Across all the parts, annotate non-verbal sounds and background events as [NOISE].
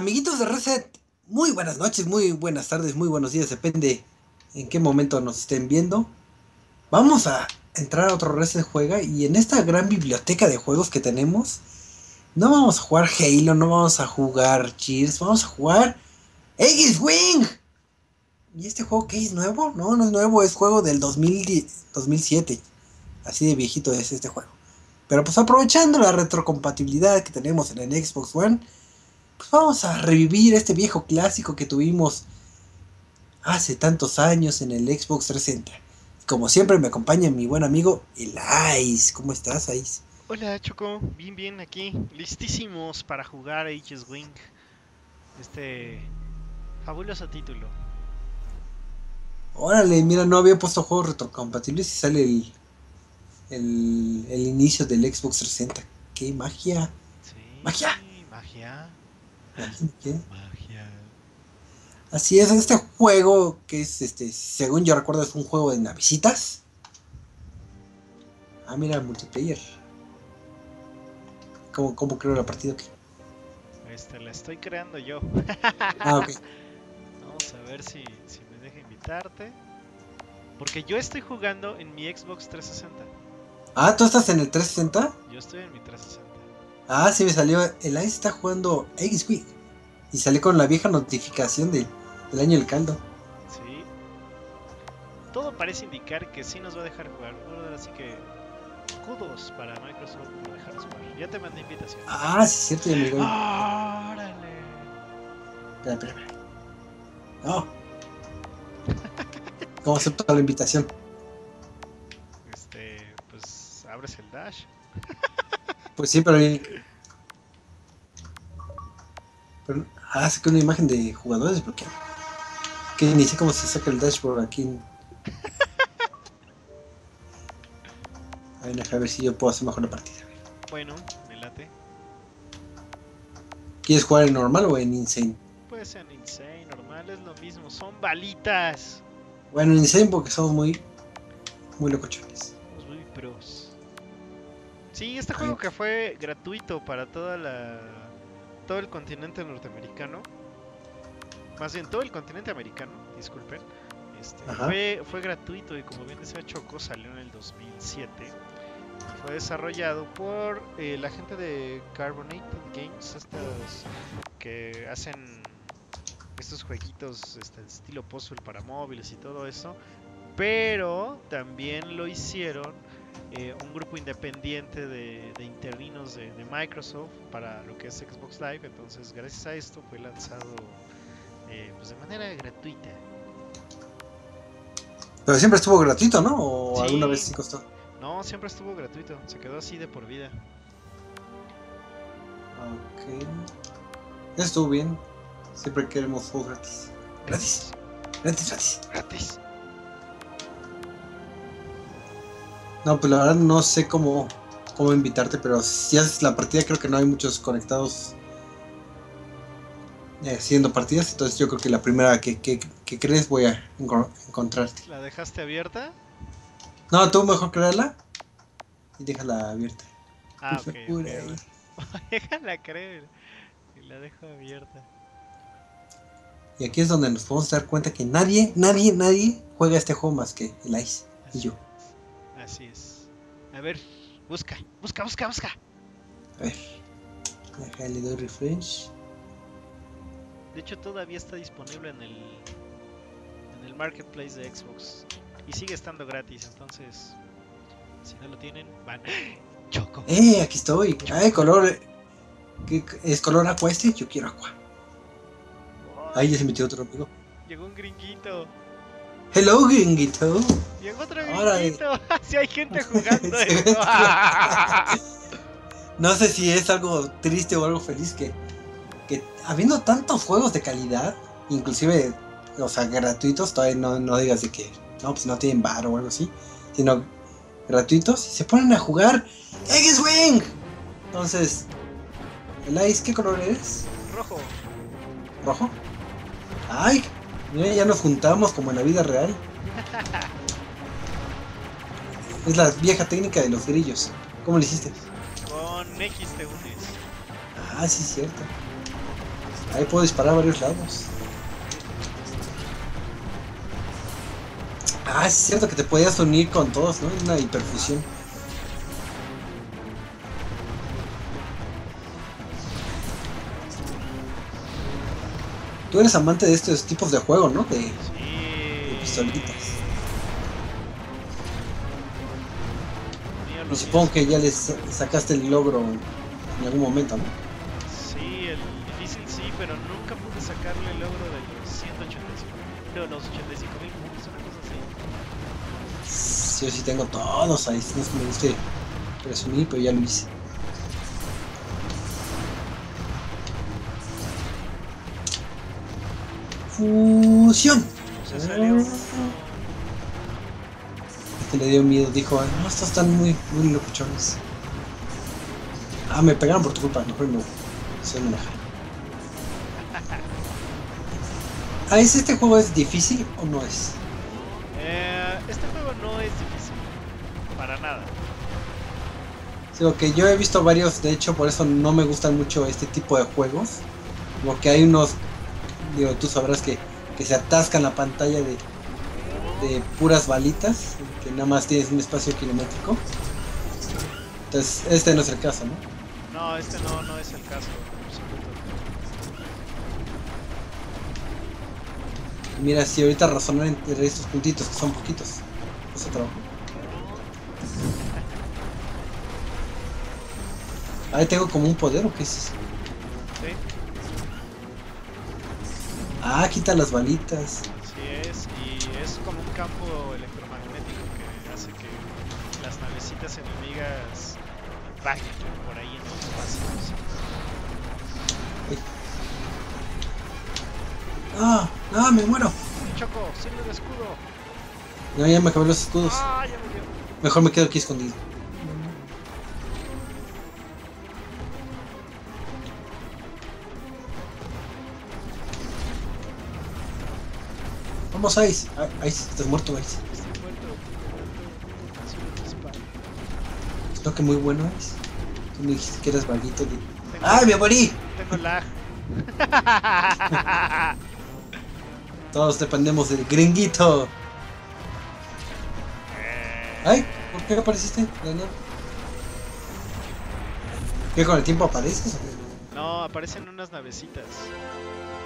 Amiguitos de Reset, muy buenas noches, muy buenas tardes, muy buenos días, depende en qué momento nos estén viendo. Vamos a entrar a otro Reset Juega y en esta gran biblioteca de juegos que tenemos, no vamos a jugar Halo, no vamos a jugar Cheers, vamos a jugar Aegis Wing. ¿Y este juego qué es nuevo? No, no es nuevo, es juego del 2010, 2007. Así de viejito es este juego. Pero pues aprovechando la retrocompatibilidad que tenemos en el Xbox One, pues vamos a revivir este viejo clásico que tuvimos hace tantos años en el Xbox 360. Como siempre me acompaña mi buen amigo el Ice. ¿Cómo estás, Ice? Hola Choco, bien bien aquí, listísimos para jugar Aegis Wing. Este fabuloso título. Órale, mira, no había puesto juegos retrocompatibles y sale el, el, el inicio del Xbox 360. ¡Qué magia! Sí, Magia. Magia. ¿Qué? Magia. Así es, este juego que es, este, según yo recuerdo, es un juego de navecitas. Ah, mira, multiplayer. ¿Cómo, cómo creo la partida? Este, la estoy creando yo. [LAUGHS] Ah, ok. Vamos a ver si, si me deja invitarte. Porque yo estoy jugando en mi Xbox 360. Ah, ¿tú estás en el 360? Yo estoy en mi 360. Ah, sí me salió. El Ice está jugando Aegis Week. Y salió con la vieja notificación de- del año del caldo. Sí. Todo parece indicar que sí nos va a dejar jugar. Así que kudos para Microsoft por dejarnos jugar. Ya te mandé invitación. Ah, sí, es cierto, ya me. ¡Órale! Espera, espera, espera. No. [LAUGHS] ¿Cómo acepto la invitación? Este, pues abres el dash. [LAUGHS] Pues sí, pero. pero ah, saqué una imagen de jugadores desbloqueados. Que ni sé cómo se saca el dashboard aquí. [LAUGHS] A ver, déjame ver si yo puedo hacer mejor la partida. Bueno, me late. ¿Quieres jugar en normal o en insane? Puede ser en insane, normal, es lo mismo. Son balitas. Bueno, en insane porque somos muy. Muy locochones. Sí, este juego que fue gratuito para toda la. todo el continente norteamericano. Más bien todo el continente americano, disculpen. Este, fue, fue gratuito y como bien decía Choco, salió en el 2007. Y fue desarrollado por eh, la gente de Carbonated Games, estos que hacen estos jueguitos este, estilo puzzle para móviles y todo eso. Pero también lo hicieron eh, un grupo independiente de, de interinos de, de Microsoft para lo que es Xbox Live. Entonces, gracias a esto fue lanzado eh, pues de manera gratuita. Pero siempre estuvo gratuito, ¿no? ¿O Sí. alguna vez sí costó? No, siempre estuvo gratuito, se quedó así de por vida. Ok. Estuvo bien. Siempre queremos juegos gratis. Gratis. Gratis, gratis. Gratis. No, pues la verdad no sé cómo, cómo invitarte, pero si haces la partida creo que no hay muchos conectados eh, haciendo partidas, entonces yo creo que la primera que, que, que crees voy a enco- encontrarte. ¿La dejaste abierta? No, tú mejor créala y déjala abierta. Ah, ok. Pura ok, ahí. bueno. [LAUGHS] Déjala creer. Y la dejo abierta. Y aquí es donde nos podemos dar cuenta que nadie, nadie, nadie juega este juego más que el Ice y yo. Así es. A ver, busca, busca, busca, busca. A ver. Doy refresh. De hecho, todavía está disponible en el en el marketplace de Xbox y sigue estando gratis. Entonces, si no lo tienen, van. [LAUGHS] Choco. ¡Eh! Aquí estoy. ¡Ay, color! ¿Qué, ¿Es color aqua este? Yo quiero aqua. Ahí ya se metió otro amigo. Llegó un gringuito. Hello, gringuito. Llegó otro gringuito. Si [LAUGHS] hay gente [LAUGHS] jugando esto. [LAUGHS] No sé si es algo triste o algo feliz que, que habiendo tantos juegos de calidad, inclusive, o sea, gratuitos, todavía no, no digas de que, no, pues no tienen bar o algo así, sino gratuitos, se ponen a jugar Aegis Wing. Entonces, el Ice, ¿qué color eres? Rojo. ¿Rojo? Ay, mira, ya nos juntamos como en la vida real. Es la vieja técnica de los grillos. ¿Cómo lo hiciste? Con X te unes. Ah, sí, es cierto. Ahí puedo disparar a varios lados. Ah, es cierto que te podías unir con todos, ¿no? Una hiperfusión. Tú eres amante de estos tipos de juego, ¿no? De, de Sí. pistolitas. Y supongo que ya les sacaste el logro en algún momento, ¿no? Sí, el difícil sí, pero nunca pude sacarle el logro de los 185 mil, los 85 mil puntos, una cosa así. Yo sí tengo todos ahí, no es que me guste presumir, pero ya lo hice. Fusión. Salió. Este le dio miedo, dijo, "Ay, no, estos están muy, muy locuchones. Ah, me pegaron por tu culpa, mejor no. Soy una [LAUGHS] Ah, ¿es este juego es difícil o no es? Eh, este juego no es difícil. Para nada. Digo que yo he visto varios, de hecho por eso no me gustan mucho este tipo de juegos. Porque hay unos, digo, tú sabrás que, que se atascan la pantalla de, de puras balitas, que nada más tienes un espacio kilométrico. Entonces, este no es el caso, ¿no? No, este no, no es el caso. Mira, si ahorita razonar entre estos puntitos, que son poquitos, eso trabajo. Ahí tengo como un poder, ¿o qué es eso? Ah, quita las balitas. sí es. Y es como un campo electromagnético que hace que las navecitas enemigas bajen por ahí en los espacios. Ah, ah, me muero. Choco, sirve de escudo. No, ya me acabé los escudos. Ah, ya murió. Mejor me quedo aquí escondido. Vamos, Ice. Ah, Ice, estás muerto, Ice. Estoy muerto. disparo. No, que muy bueno, Ice. Tú me dijiste que eras vaguito. de- ¡Ay, me morí! Tengo lag. [LAUGHS] Todos dependemos del gringuito. ¡Ay! ¿Por qué apareciste? Nada. ¿Qué con el tiempo apareces? No, aparecen unas navecitas.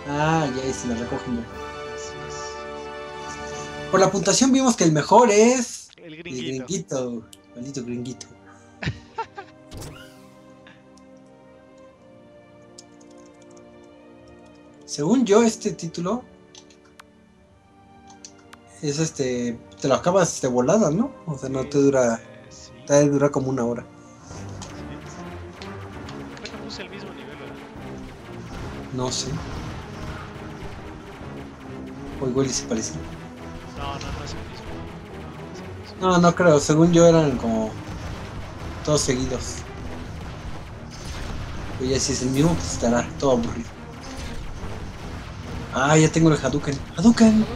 Ah, ya, y se me recogen ya. Por la puntuación vimos que el mejor es. El El gringuito. gringuito. Maldito gringuito. [LAUGHS] Según yo, este título es este. Te lo acabas de volada, ¿no? O sea, no te dura. Sí, Te dura como una hora. sí. El mismo nivel, ¿verdad? No sé. O igual y se parece. No, no, no es el mismo. No. No, creo. Según yo eran como. Todos seguidos. Pero ya si es el mismo, pues estará todo aburrido. Ah, ya tengo el. Hadouken. Hadouken.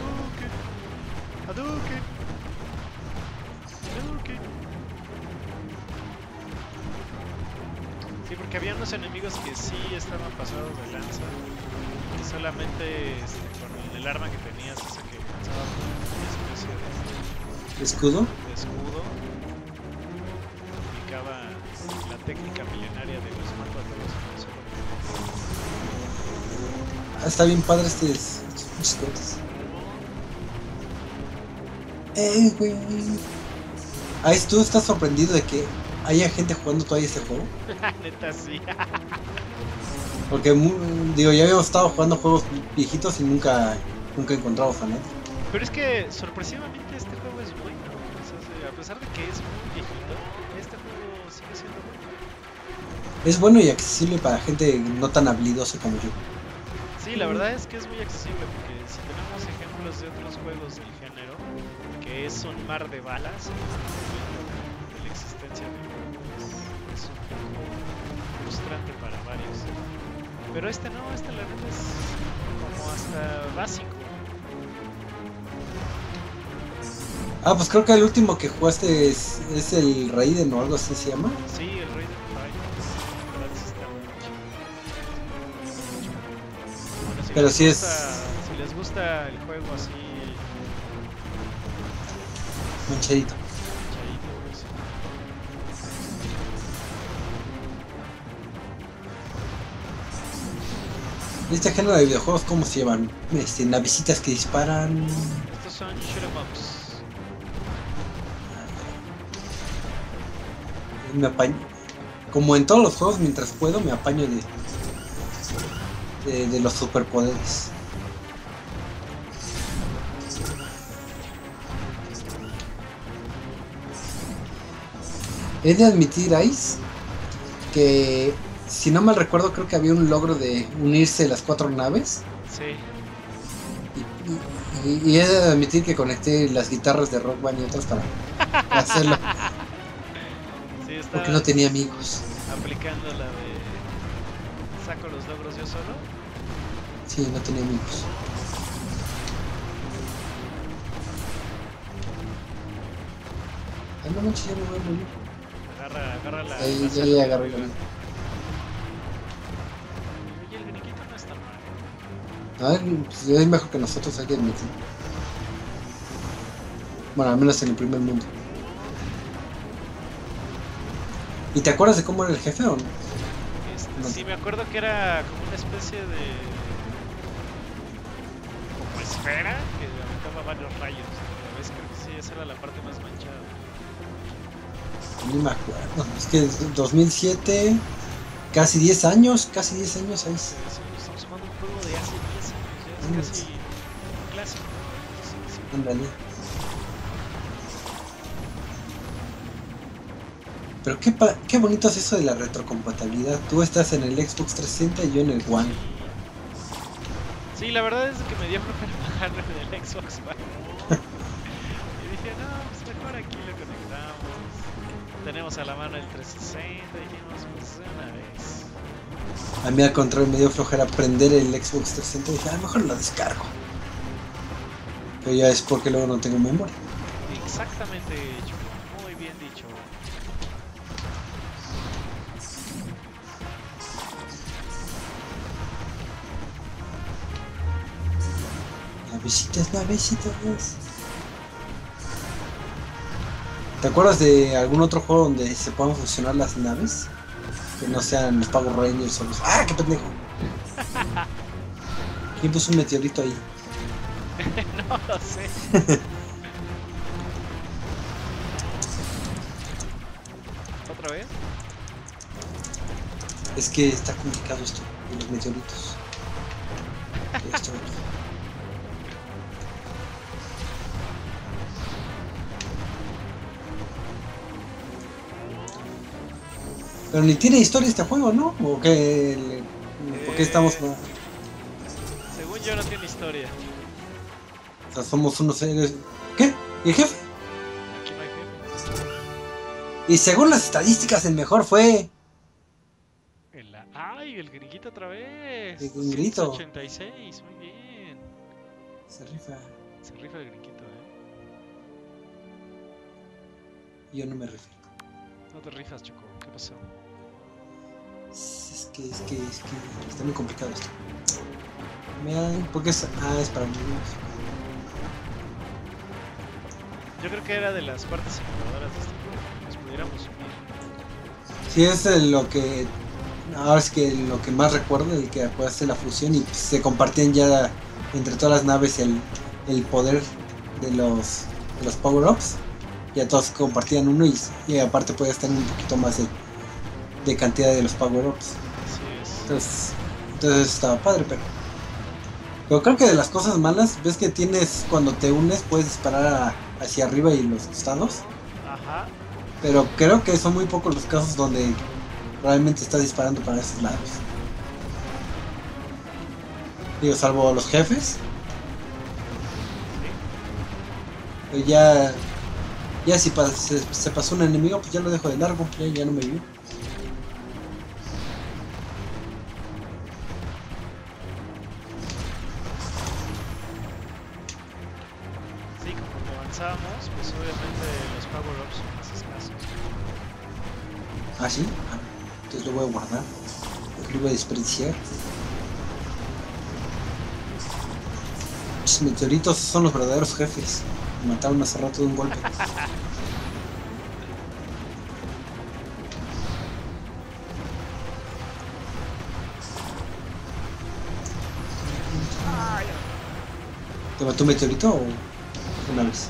Está bien padre este, estos cohetes. Eh, güey. Ah, ¿es- ¿tú estás sorprendido de que haya gente jugando todavía este juego? [LAUGHS] Neta, sí. Porque, digo, ya habíamos estado jugando juegos viejitos y nunca, nunca encontramos a nadie. Pero es que sorpresivamente este juego es bueno. o sea, sí, a pesar de que es muy viejito, este juego sigue siendo bueno. Es bueno y accesible para gente no tan habilidosa como yo. Sí, la verdad es que es muy accesible porque si tenemos ejemplos de otros juegos del género, que es un mar de balas, la existencia del juego es, es un poco frustrante para varios. Pero este no, este la verdad es como hasta básico. Ah, pues creo que el último que jugaste es, es el Raiden o algo así se llama. Sí, si Pero sí es- gusta, Si les gusta el juego así, Manchadito. chadito, ¿Y este género de videojuegos cómo se llaman? Este, navecitas que disparan. estos son shoot 'em ups. Me apaño. Como en todos los juegos, mientras puedo, me apaño de. De, de los superpoderes. He de admitir, Ice, que si no mal recuerdo, creo que había un logro de unirse las cuatro naves. Sí, Y, y- y he de admitir que conecté las guitarras de Rock Band y otras para, para hacerlo, [LAUGHS] sí, porque no tenía amigos. aplicando la de saco los logros yo solo. Sí, no tenía amigos. Ay, no manches, ya me voy a morir. Agarra, agarra la. Ahí, la ya, ya agarré la. Oye, el no está mal. A ver, pues es mejor que nosotros, que admitir. Bueno, al menos en el primer mundo. ¿Y te acuerdas de cómo era el jefe o no? No. Sí, me acuerdo que era como una especie de. como esfera que aventaba varios rayos. A veces creo que sí, esa era la parte más manchada. Ni me acuerdo. Es que es 2007, casi 10 años, casi 10 años ahí. Sí, sí, estamos jugando un juego de hace 10 años, ya es casi un clásico. Sí, sí. Pero qué, pa- qué bonito es eso de la retrocompatibilidad. Tú estás en el Xbox 360 y yo en el One. Sí, la verdad es que me dio flojera [LAUGHS] bajarlo en el Xbox One. y dije, no, pues mejor aquí lo conectamos. Tenemos a la mano el 360 y dijimos, pues una vez. A mí al contrario me dio flojera prender el Xbox 360 y dije, a lo mejor lo descargo. Pero ya es porque luego no tengo memoria. Exactamente, Navecitas, navecitas. ¿Te acuerdas de algún otro juego donde se puedan funcionar las naves? Que no sean los Power Rangers o los... ¡Ah, qué pendejo! ¿Quién puso un meteorito ahí? [LAUGHS] no lo sé. [LAUGHS] ¿Otra vez? Es que está complicado esto, los meteoritos. Pero ni tiene historia este juego, ¿no? ¿O qué? le- ¿Por qué estamos.? Eh. Según yo no tiene historia. O sea, somos unos seres. ¿Qué? ¿Y el jefe? Aquí no hay jefe. Y según las estadísticas, el mejor fue. El, ¡Ay, el gringuito otra vez! El gringuito. 86, muy bien. Se rifa. Se rifa el gringuito, ¿eh? Yo no me refiero. No te rifas, Choco. ¿Qué pasó? Es que, es que, es que está muy complicado esto. Porque es. Ah, es para niños. Yo creo que era de las partes innovadoras de este juego. Nos pudiéramos unir. Sí, es el- lo que. Ahora es que lo que más recuerdo, el que puede hacer la fusión y se compartían ya entre todas las naves el, el poder de los, de los power-ups. Ya todos compartían uno y, y aparte podías tener un poquito más de, de cantidad de los power-ups. Entonces, entonces estaba padre, pero. Pero creo que de las cosas malas, ves que tienes cuando te unes, puedes disparar a- hacia arriba y los costados. Ajá. Pero creo que son muy pocos los casos donde realmente estás disparando para esos lados. Digo, salvo los jefes. Pero ya. Ya si se pasó un enemigo, pues ya lo dejo de largo, ya, ya no me vio. Pinches meteoritos son los verdaderos jefes. Me mataron hace rato de un golpe. [LAUGHS] ¿Te mató un meteorito o una vez?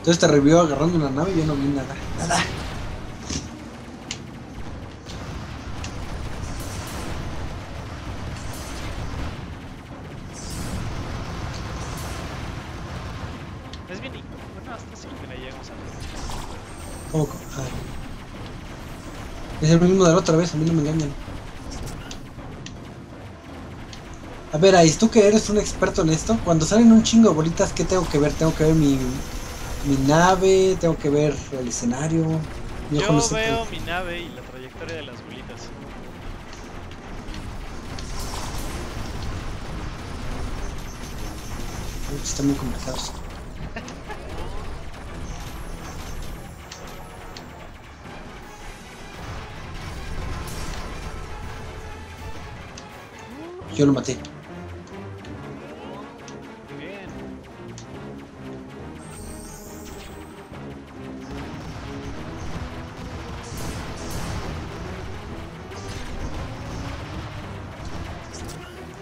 Entonces te revió agarrando una nave y yo no vi nada. Nada. Es bien. Bueno, hasta sí que la llegamos a ver. ¿Cómo? co- ah. Es el mismo de la otra vez, a mí no me engañan. A ver, Ais, tú que eres un experto en esto, cuando salen un chingo de bolitas, ¿qué tengo que ver? ¿Tengo que ver mi, mi nave? ¿Tengo que ver el escenario? Yo no sé veo mi nave y la trayectoria de las bolitas. Están muy complicados. Yo lo maté.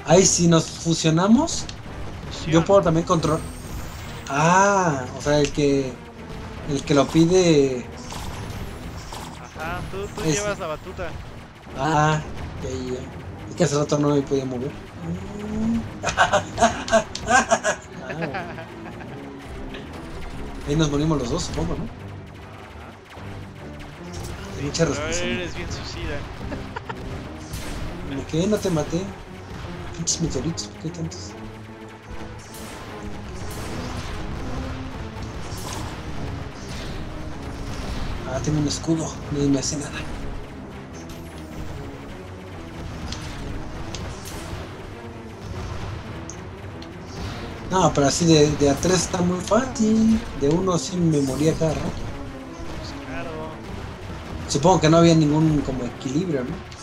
Ahí si nos fusionamos, yo Fusión. puedo también controlar. Ah, o sea, el que el que lo pide. Ajá, tú, tú Es- llevas la batuta. Ah, ya, ya. Es que hace rato no me podía mover. Ah, [LAUGHS] ahí nos morimos los dos, supongo, ¿no? Mucha Pero responsabilidad. eres bien suicida. ¿Por qué no te maté? Pinches meteoritos, ¿por qué tantos? Ah, tengo un escudo, nadie me hace nada. No, pero así de, de a tres está muy fácil. De uno sí me moría cada rato. Pues claro. Supongo que no había ningún como equilibrio, ¿no?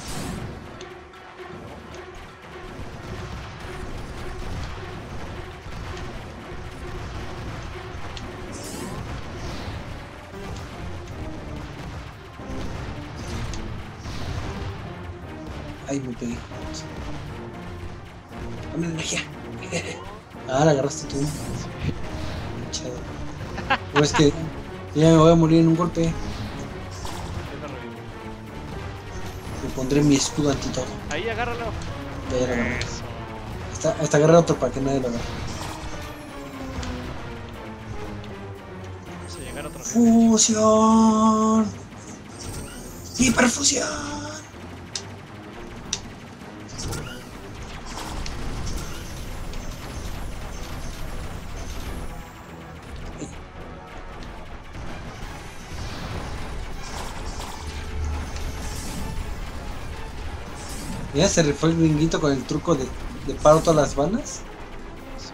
Ay, me pegué. Dame energía. [LAUGHS] Ah, la agarraste tú. Chado. Pero es que ya me voy a morir en un golpe. Me pondré mi escudo anti todo. Ahí, agárralo. Ya, ya. Eso. Hasta, agarré otro para que nadie lo agarre. Vamos a llegar a otro jefe. Fusión. Hiperfusión. Ya se rifó el gringuito con el truco de, de paro todas las balas. Eso, eso,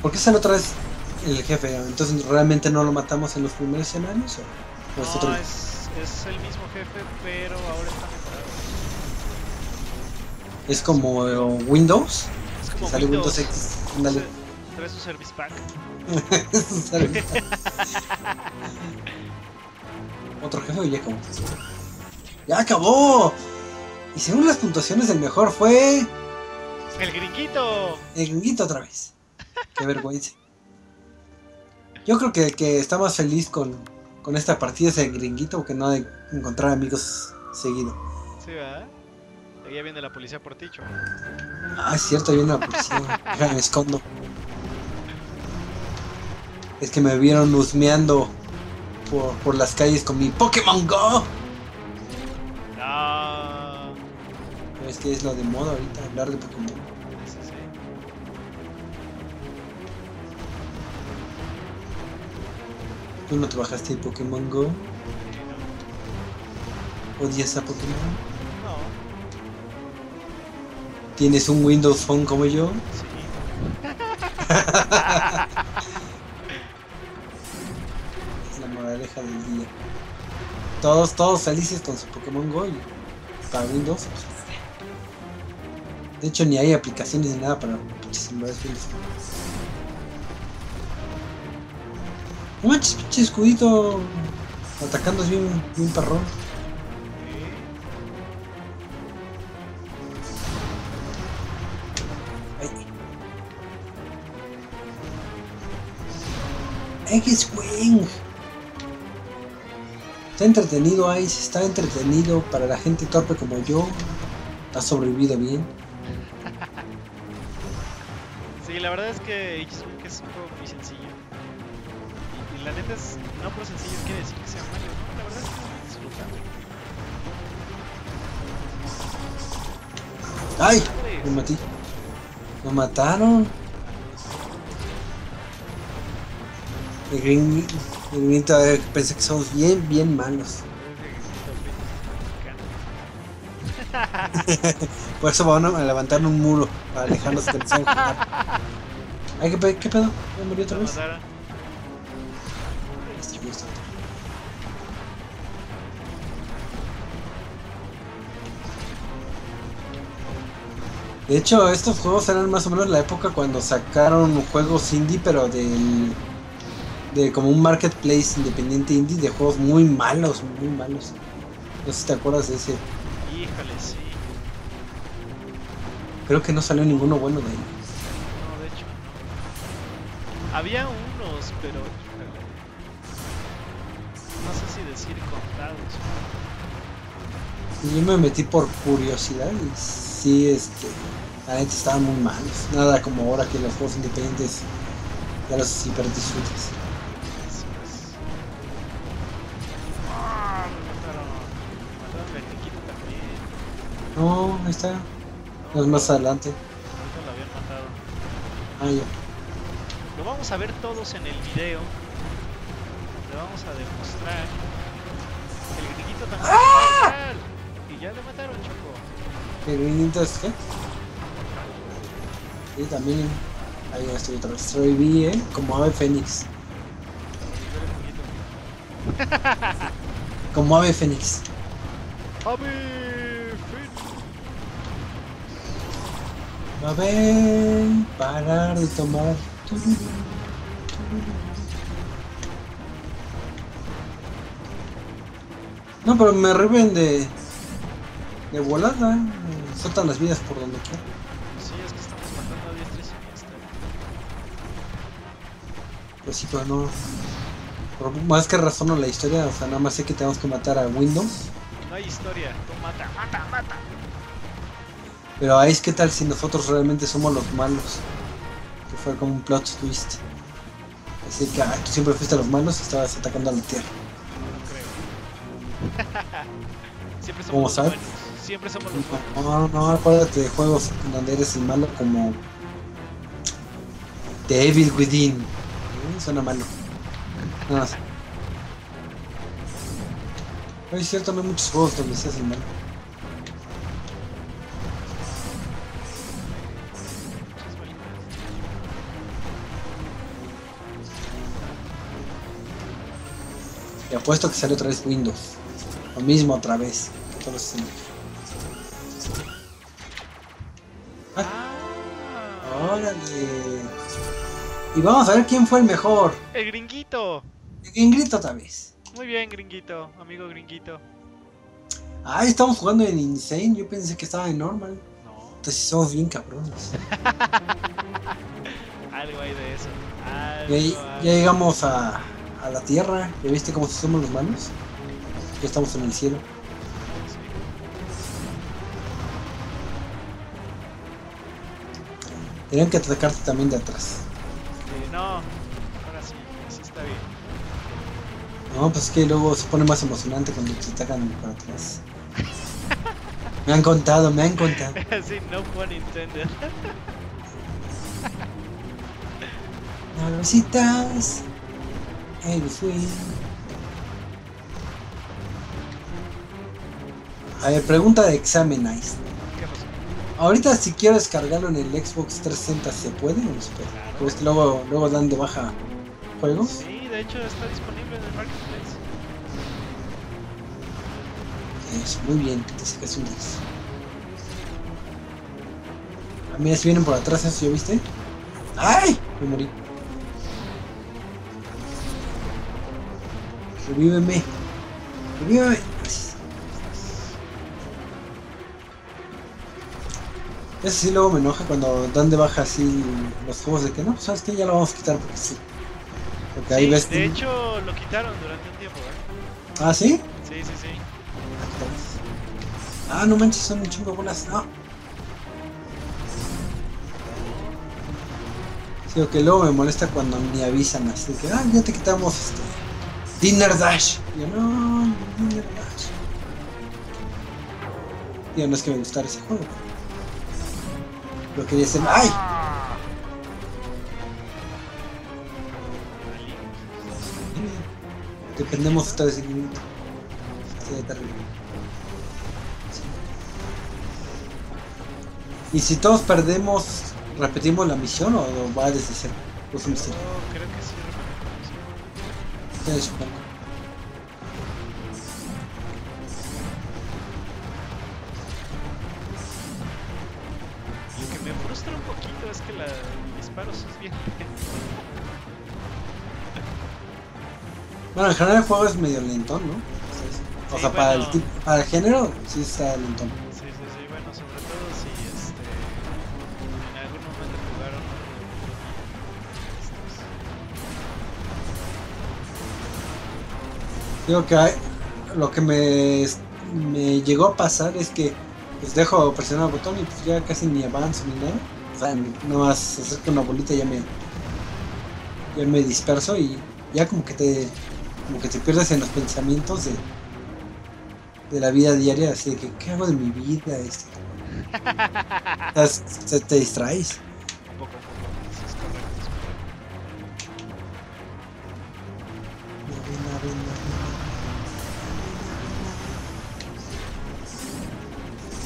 ¿Por qué sale otra vez el jefe? Entonces, ¿realmente no lo matamos en los primeros escenarios? ¿O, o es otro? No, es, es el mismo jefe, pero ahora está mejorado. Es como eh, Windows. Es como sale Windows, X. Ándale. Se- Trae su service pack. [LAUGHS] Sale- otro jefe o ya acabó. ¡Ya acabó! Y según las puntuaciones, el mejor fue. ¡El gringuito! El gringuito otra vez. Qué vergüenza. Yo creo que, que está más feliz con, con esta partida ese gringuito que no de encontrar amigos seguido. Sí, ¿verdad? Ya viene la policía por ti, chavo. Ah, es cierto, hay una policía. Déjame, me escondo. Es que me vieron husmeando por, por las calles con mi Pokémon Go. No. Es que es lo de moda ahorita, hablar de Pokémon. ¿Tú no te bajaste el Pokémon Go? ¿Odias a Pokémon? no. ¿Tienes un Windows Phone como yo? sí. Es la moraleja del día. Todos, todos felices con su Pokémon Go y para Windows. pues, De hecho, ni hay aplicaciones ni nada para celulares Windows. Manches, pinche escudito atacando es bien, bien perrón. X-Wing. Está entretenido, Ice. Está entretenido para la gente torpe como yo. Ha sobrevivido bien. Sí, la verdad es que X-Wing es un juego muy sencillo. La neta es, no por sencillo quiere decir que sea malo, ¿no? La verdad es que es disfrutable. ¡Ay! Me matí. Me mataron. El green, el grinito, eh, pensé que somos bien, bien malos. [LAUGHS] Por eso van a levantar un muro para alejarnos de que nos vayan a jugar. Ay, ¿qué, pe- qué pedo? ¿Me murió otra Lo vez? De hecho, estos juegos eran más o menos la época cuando sacaron juegos indie, pero del. de como un marketplace independiente indie de juegos muy malos, muy malos. No sé si te acuerdas de ese. Híjole, sí. Creo que no salió ninguno bueno de ahí. No, de hecho no. Había unos, pero. No sé si decir contados. Yo me metí por curiosidad y sí, este. La neta estaban muy malos. Nada como ahora que los juegos independientes ya los hiper disfrutas. No, ahí está. No es más adelante. Ahorita lo habían matado. Ah, ya. Lo vamos a ver todos en el video. Le vamos a demostrar. El gringuito también. ¡Ah! Y ya le mataron, Choco. ¿El grinito es qué? Sí, también. Ahí ya estoy otra vez. Soy vi, ¿eh? Como ave fénix. Y. [LAUGHS] Como ave fénix. ¡Ave Fénix! A ver, parar de tomar. No, pero me reven de. de volada. Me Soltan las vidas por donde quiera. Pues sí, pero no. Por más que razono la historia, o sea, nada más sé que tenemos que matar a Windows. No hay historia. Tú mata, mata, mata. Pero ahí es que tal si nosotros realmente somos los malos. Que fue como un plot twist. Así que ah, tú siempre fuiste los malos y estabas atacando a la tierra. No, creo. [LAUGHS] Siempre somos ¿Cómo los sabes? buenos. Siempre somos los buenos. No, no, acuérdate de juegos donde eres el malo como The Evil Within. Suena malo. Nada más. Pero es cierto, no hay muchos juegos donde malo. Muchas balitas. Y apuesto que sale otra vez Windows. Lo mismo otra vez. Que todos hacen. Ah, Órale. Y vamos a ver quién fue el mejor. el gringuito. ¿Quién grita otra vez? Muy bien, gringuito, amigo gringuito. Ah, estamos jugando en Insane. Yo pensé que estaba en Normal. No, Entonces somos bien cabrones. [LAUGHS] algo hay de eso. Algo Ya, ya llegamos a, a la Tierra. ¿Ya viste cómo somos los malos? Ya estamos en el cielo. Sí. Tenían que atacarte también de atrás. No, ahora sí, así está bien. No, pues es que luego se pone más emocionante cuando te atacan por atrás. [LAUGHS] Me han contado, me han contado. [LAUGHS] sí, no pun intended. Hey, me fui. A ver, pregunta de examen, Nice. Ahorita si quiero descargarlo en el Xbox 360, ¿se puede o no se puede? Claro. Pues que luego, luego dan de baja juegos. Sí, de hecho está disponible en el marketplace. Eso, muy bien, te sacas un 10. Ah, mira, si vienen por atrás, ¿eso ya viste? ¡Ay! Me morí. Revíveme. Revíveme. Eso sí luego me enoja cuando dan de baja así los juegos de que no, sabes que ya lo vamos a quitar porque sí. Porque ahí ves. de hecho lo quitaron durante un tiempo, ¿eh? Ah, sí. Sí, sí, sí. Ah, no manches, son un chingo bolas. No. Sí, que luego me molesta cuando ni avisan así que, ah, ya te quitamos este. Dinner Dash. Y yo, no, Dinner Dash. Digo, no es que me gustara ese juego. Pero quería decir, ¡ay! Dependemos ustedes de seguimiento. Sí, terrible. Sí. Y si todos perdemos, ¿repetimos la misión o va desde cero? Pues un misterio. Creo que sí repetimos. [LAUGHS] Bueno, en general el juego es medio lentón, ¿no? O Sí, sea, para, el bueno. tip- para el género, sí está lentón. Sí, sí, sí, bueno, sobre todo si este, en algún momento jugaron Digo que hay, lo que me, me llegó a pasar es que pues dejo presionar el botón y pues ya casi ni avanzo ni nada. O sea, nada más se acerca una bolita y ya me, ya me disperso y ya como que te, como que te pierdes en los pensamientos de, de la vida diaria, así de que, ¿qué hago de mi vida? Este, o te distraes.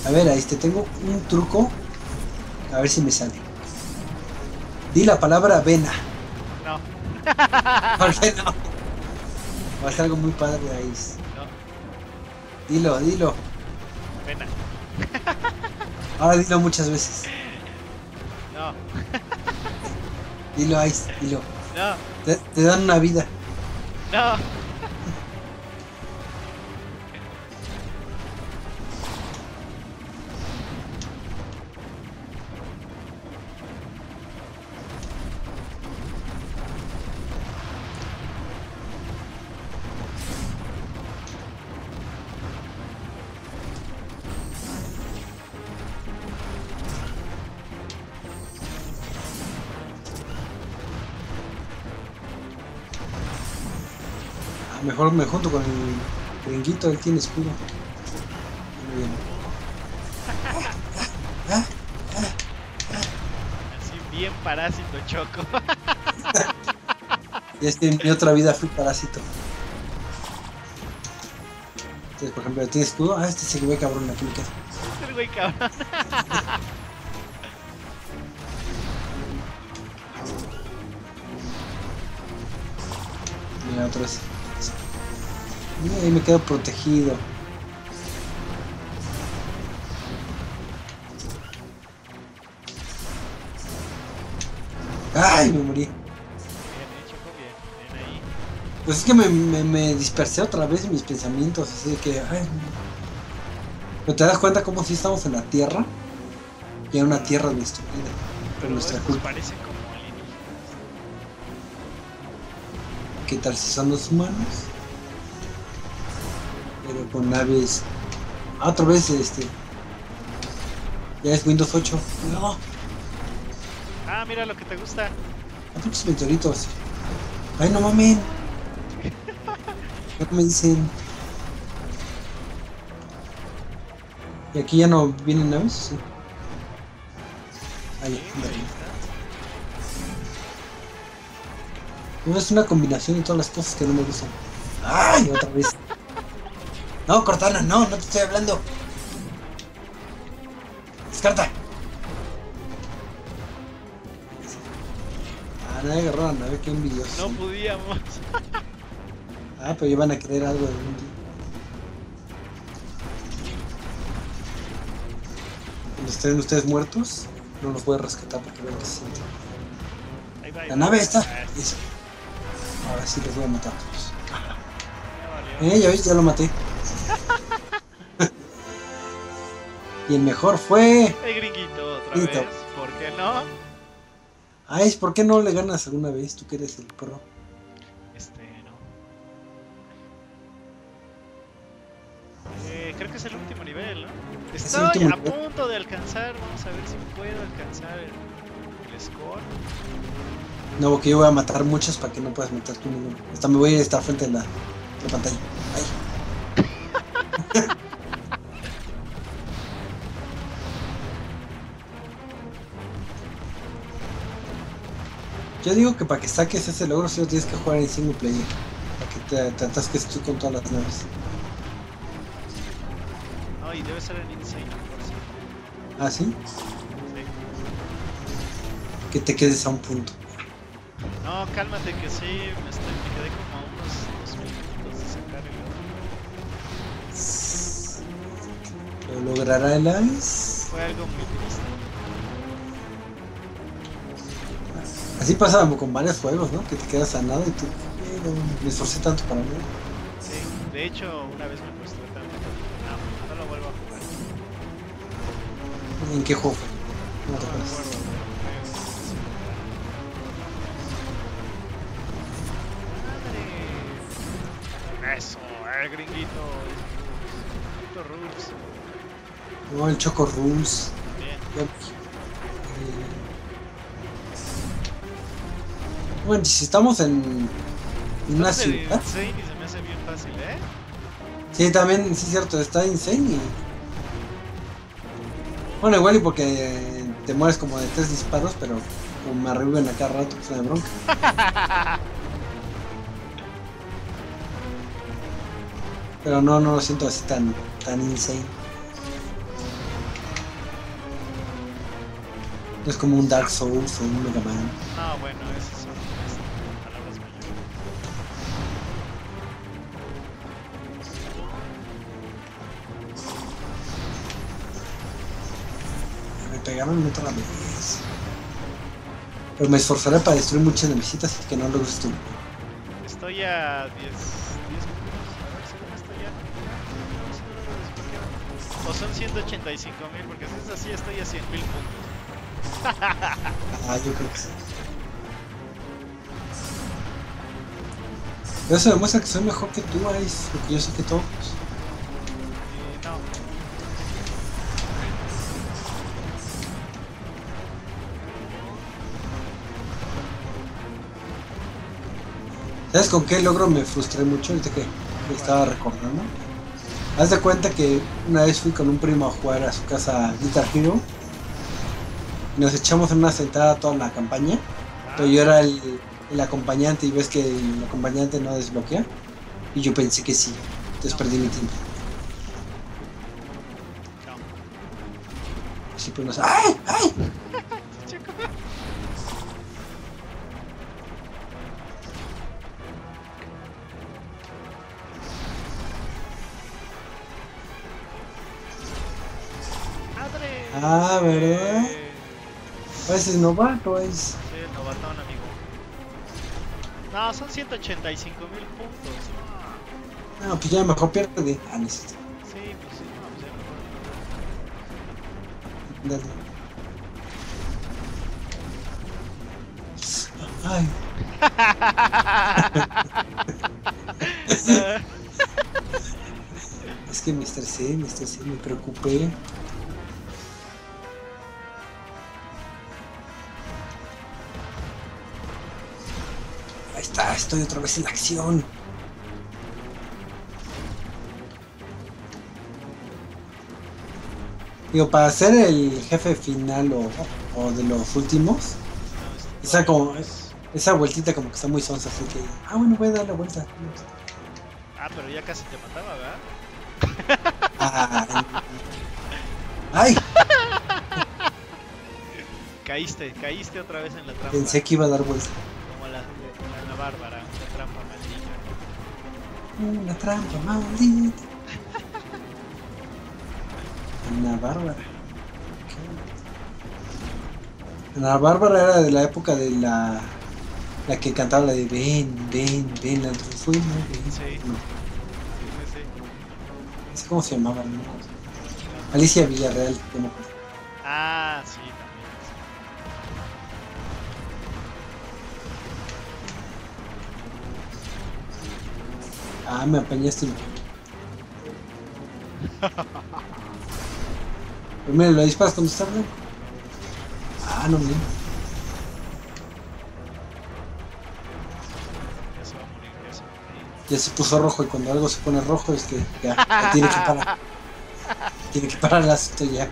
A ver, ahí te tengo un truco. A ver si me sale. Di la palabra vena. No, [LAUGHS] ¿Por qué no? Va a ser algo muy padre ahí. no, Dilo, dilo. pena. [LAUGHS] Ahora dilo muchas veces. No, Dilo, Ice, dilo. no, Te, te dan una vida. no. Mejor me junto con el gringuito, él tiene escudo. Muy bien. [LAUGHS] Ah, Así bien parásito choco. y es que en mi otra vida fui parásito. Entonces, por ejemplo, tiene escudo. Ah, este se ve cabrón aquí me quedo. El güey cabrón. [LAUGHS] me quedo protegido. ¡Ay! Me morí. Bien, choco, bien, bien ahí. Pues es que me, me, me dispersé otra vez en mis pensamientos, así de que. Ay, Pero te das cuenta cómo si estamos en la Tierra y en una Tierra destruida. Pero nuestra culpa. parecen como. ¿Qué tal si son los humanos? Con naves. Ah, otra vez este. Ya es Windows 8. No, Ah, mira lo que te gusta. a pinches meteoritos. Ay, no mamen. ¿Qué me dicen? ¿Y aquí ya no vienen naves? Sí. Ahí, Sí, ándale. ahí No es una combinación de todas las cosas que no me gustan. ¡Ay! Otra vez. No, Cortana, no, no te estoy hablando. Descarta. Ah, nadie agarró la nave, qué envidioso. No podíamos. [LAUGHS] Ah, pero iban a querer algo de un día. Cuando estén ustedes muertos, no los voy a rescatar porque vean que se siente. Ahí va, ahí La nave está. Ah. Ahora sí los voy a matar a todos. [LAUGHS] Eh, ya ves, ya lo maté. Y el mejor fue. El gringuito otra vez. ¿Por qué no? Ay, ¿por qué no le ganas alguna vez? Tú que eres el pro. Este, no. Eh, creo que es el último nivel, ¿no? Estoy último a nivel. punto de alcanzar. Vamos a ver si puedo alcanzar el, el score. No, porque yo voy a matar muchos para que no puedas matar tú ninguno. Hasta me voy a estar frente a la, la pantalla. Ay. Yo digo que para que saques ese logro sí lo tienes que jugar en single player. Para que te, te atasques tú con todas las naves. No, y debe ser en Insane, por. ¿Ah, sí? Sí. Que te quedes a un punto. No, cálmate que sí, me, estoy, me quedé como a unos dos minutos de sacar el otro. ¿Lo logrará el Ace? Fue algo muy triste. Así pasa con varios juegos, ¿no? Que te quedas a nada y tú... "Eh, me esforcé tanto para nada. Sí, de hecho, una vez me frustré tanto. No, no lo vuelvo a jugar. ¿En qué juego fue? No te acuerdas. Madre. Eso, el gringuito. Gringuito Rules. No, el Choco Rules. Bien. Bueno, si estamos en una Entonces, ciudad. Insane y se me hace bien fácil, ¿eh? Sí, también, sí es cierto, está insane y... Bueno, igual y porque te mueres como de tres disparos, pero como me reviven a cada rato, pues hay bronca. [LAUGHS] Pero no, no lo siento así tan, tan insane. No es como un Dark Souls o un Mega Man. No, bueno, esas Pegaron otra vez. Pero me esforzaré para destruir muchas visitas y que no lo destruya. Estoy a 10, 10 minutos. A ver si no estoy ya. No, si no lo desbloqueo. O son 185 mil, porque si es así, estoy a 100 mil puntos. [LAUGHS] Ah, yo creo que sí. Eso demuestra que soy mejor que tú, Ice, porque yo sé que todos. ¿Sabes con qué logro me frustré mucho ahorita que, estaba recordando? Haz de cuenta que una vez fui con un primo a jugar a su casa Guitar Hero. Y nos echamos en una sentada toda la campaña. Pero yo era el, acompañante y ves que el acompañante no desbloquea. Y yo pensé que sí. Entonces perdí mi tiempo. Así pues no sé. ¡Ay! ¡Ay! Ah, ¿verdad? Eh, A veces no va, no es. Sí, el novatón, amigo. No, son 185 mil puntos. No. No, pues ya mejor pierde. Ah, necesito. Sí, pues sí, no, pues ya mejor. Dale. Ay, [LAUGHS] es que me estresé, me estresé, me preocupé. Estoy otra vez en acción. Digo, para ser el jefe final o, o de los últimos, Esa como- es- Esa vueltita como que está muy sonsa, así que. Ah, bueno, voy a dar la vuelta. Ah, pero ya casi te mataba, ¿verdad? Ah, [LAUGHS] ¡Ay! [LAUGHS] Caíste, caíste otra vez en la trampa. Pensé que iba a dar vuelta. Bárbara, una trampa maldita. Una trampa maldita. Una bárbara. La Bárbara era de la época de la. La que cantaba la de Ven, ven, ven, la fue, ¿no? Ven. Sí. No, Sí, cómo se llamaba, ¿no? Alicia Villarreal, acuerdo. Ah, sí, Ah, me apañaste. Pues mira, lo disparas cuando está blanco. Ah, no, mira. Ya se puso rojo y cuando algo se pone rojo es que ya, ya tiene que parar. [LAUGHS] Tiene que parar el asunto ya.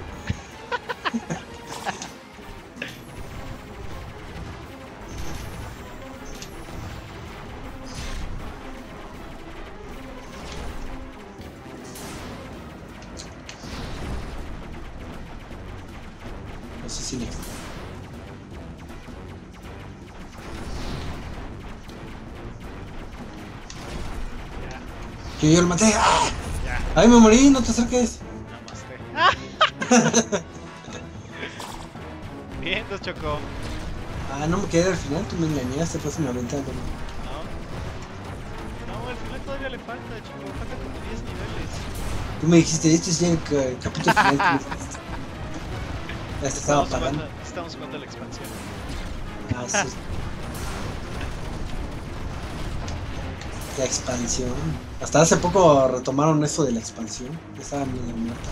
Yo, yo lo maté. ¡Ah! ¡Ay, me morí! No te acerques. namaste. [LAUGHS] Bien, nos chocó. Ah, no me quedé al final. Tú me engañaste. Pues me aventaron. ¿No? No, al final todavía le falta, chico. Falta como 10 niveles. Tú me dijiste, este es ya el ca- capítulo final. [LAUGHS] Ya te estaba Estamos pagando. jugando, estamos jugando la expansión. Ah, sí. [LAUGHS] La expansión. Hasta hace poco retomaron eso de la expansión. Ya estaba medio muerta.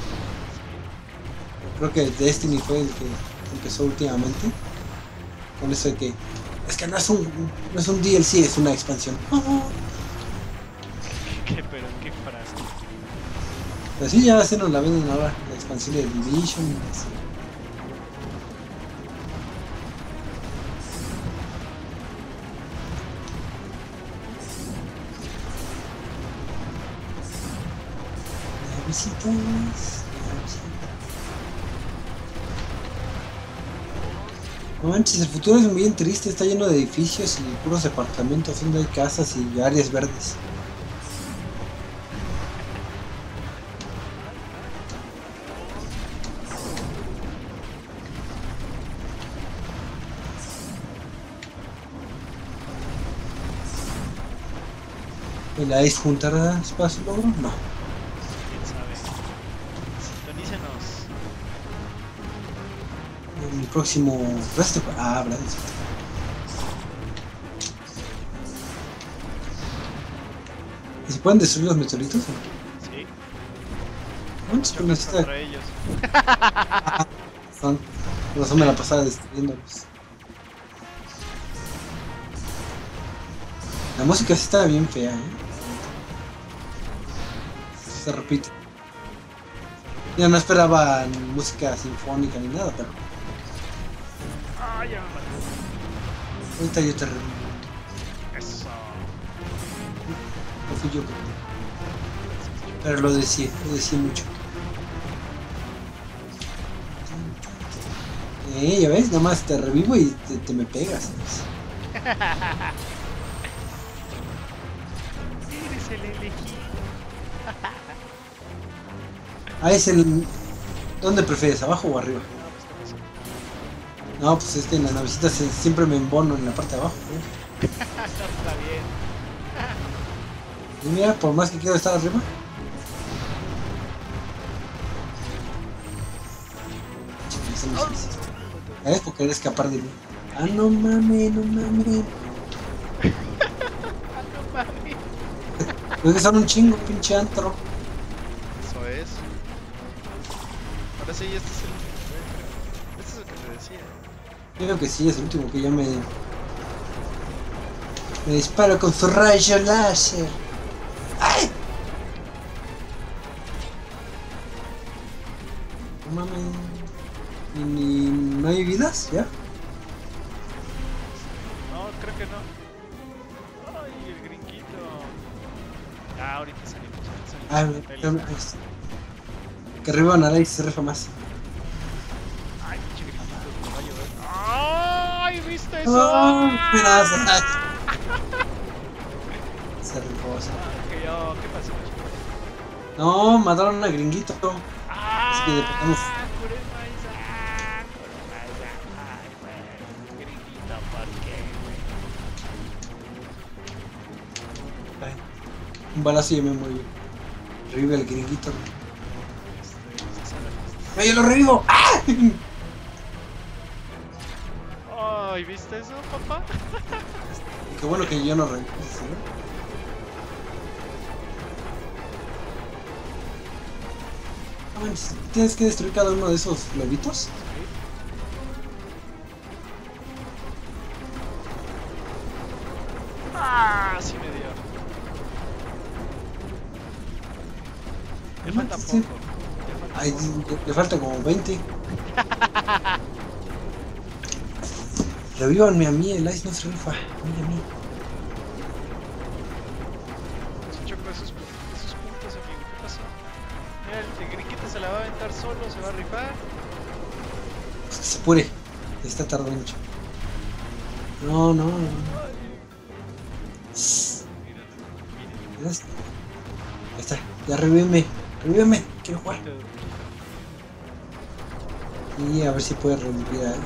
Creo que Destiny fue el que empezó últimamente. Con eso de que. Es que no es un, no es un DLC, es una expansión. [LAUGHS] ¿Qué, pero qué frase? Pero sí, ya se nos la venden ahora. La expansión de Division. y así. No manches, el futuro es bien triste, está lleno de edificios y puros departamentos donde hay casas y áreas verdes. ¿El Ice juntarás para su logro? No. Próximo resto. Ah, ¿verdad? ¿Y se pueden destruir los meteoritos? Sí, ¿Cuántos necesita contra ellos. Por razón me la pasaba destruyéndolos. La música sí estaba bien fea, ¿eh? Se repite. Ya no esperaba música sinfónica ni nada, pero Ya me mató. ahorita yo te revivo. Eso. No fui yo, pero lo decía, lo decía mucho. Eh, ya ves, nada más te revivo y te, te me pegas. Eres el elegido. Ah, es el. ¿Dónde prefieres, abajo o arriba? No, pues No, es que en las navecitas se- siempre me embono en la parte de abajo. ¿eh? Está bien. Y mira, por más que quiero estar arriba. No. ¿Sabes? Por querer escapar de mí. Ah, no mames, [LAUGHS] no mames. Es que son un chingo, pinche antro. Creo que sí, es el último que yo me... Me disparo con su rayo láser. ¡Ay! No mames. ¿Y ni... ¿No hay vidas? ¿Ya? No, creo que no. ¡Ay, el gringuito! Ah, ahorita salimos. salimos. Ah, que arriba Naray se refa más. Ah, mira, se- que ¿qué pasó? No, mataron a Gringuito. ¡Ah! que dependemos. Kurumaiza, Kurumaiza, ay, güey, gringuito, ¿por qué, güey? Ay, Un balazo y me morí. Revive al Gringuito. ¡Ay, yo lo revivo! ¡Ah! Ay, ¿viste eso, papá? Qué bueno que yo no revivo. ¿sí? No manches, Tienes que destruir cada uno de esos lobitos. ¡Ah! Sí me dio. Le falta poco. Le falta Ay, poco. le faltan como 20. [LAUGHS] Revívanme a mí, el Ice no se rifa. Mira a mí. Se chocó esos, esos puntos, amigo. ¿Qué pasó? Mira, el gringuito se la va a aventar solo, se va a rifar. Pues que se apure. Está tardando mucho. No, no, no. Ahí está. Ya revíveme. Revíveme. Quiero jugar. Y a ver si puede revivir a él.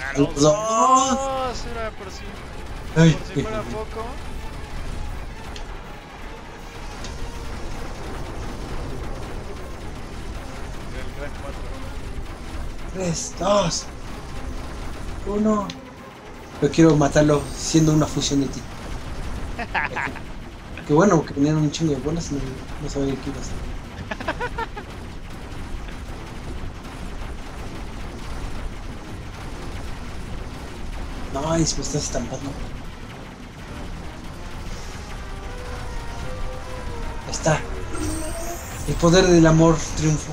A Al los dos. dos. Era por si, Ay, por si fuera poco. El gran 4. 3, 2, 1. Yo quiero matarlo siendo una fusión de ti. [LAUGHS] Qué bueno que tenían un chingo de bolas y no, no sabía qué iba a hacer. [LAUGHS] Nice, me estás estampando. Ahí está. El poder del amor triunfó.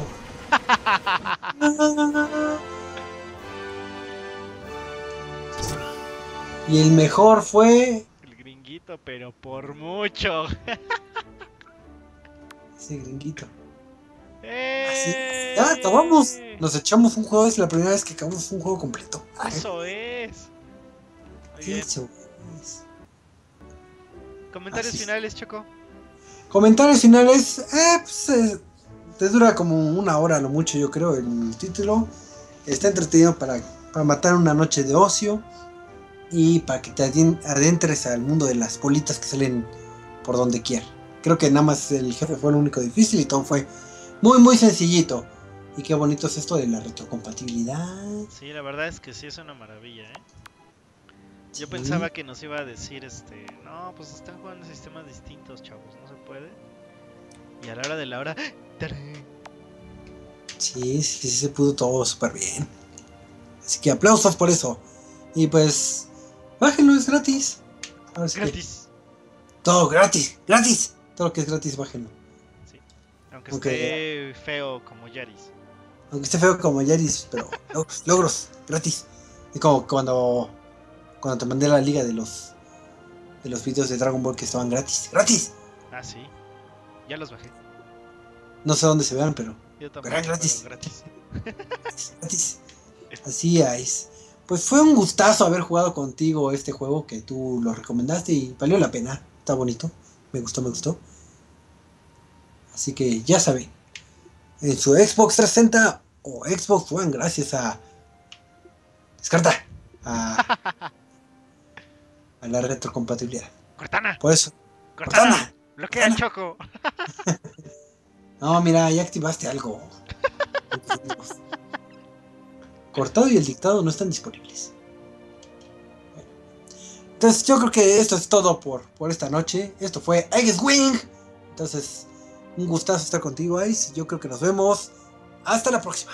Y el mejor fue. El gringuito, pero por mucho. [LAUGHS] Ese gringuito. ¡Eh! Ya, acabamos. Nos echamos un juego. Es la primera vez que acabamos un juego completo. Eso es. Muy bien. Eso es. Comentarios Así es. finales, Choco. Comentarios finales. Eh, pues, eh, te dura como una hora, lo mucho, yo creo, el título. Está entretenido para, para matar una noche de ocio. Y para que te adentres al mundo de las bolitas que salen por donde quiera. Creo que nada más el jefe fue el único difícil y todo fue muy, muy sencillito. Y qué bonito es esto de la retrocompatibilidad. Sí, la verdad es que sí es una maravilla, ¿eh? Yo Sí. pensaba que nos iba a decir, este, no, pues están jugando sistemas distintos, chavos, no se puede. Y a la hora de la hora, ¡tarán! Sí, sí, sí, se pudo todo súper bien. Así que aplausos por eso. Y pues, bájenlo, es gratis. Ahora sí que- gratis. todo gratis, gratis. Todo lo que es gratis, bájenlo. Aunque Ok. esté feo como Yaris. Aunque esté feo como Yaris, pero [LAUGHS] logros, logros, gratis. Y como cuando, cuando te mandé la liga de los de los videos de Dragon Ball que estaban gratis, gratis. Ah, sí. Ya los bajé. No sé dónde se vean, pero Yo tampoco. Pero gratis. pero gratis. gratis. Así es. Pues fue un gustazo haber jugado contigo este juego que tú lo recomendaste y valió la pena. Está bonito. Me gustó, me gustó. Así que ya saben. En su Xbox 360 o Xbox One, gracias a. Descarta. A, [LAUGHS] a la retrocompatibilidad. Cortana, Por eso. Cortana, ¡Cortana! bloquea al Choco. [LAUGHS] No, mira, ya activaste algo. Cortado y el dictado no están disponibles. Bueno. Entonces yo creo que esto es todo por, por esta noche. Esto fue Ice Wing. Entonces, un gustazo estar contigo, Ice. Yo creo que nos vemos. Hasta la próxima.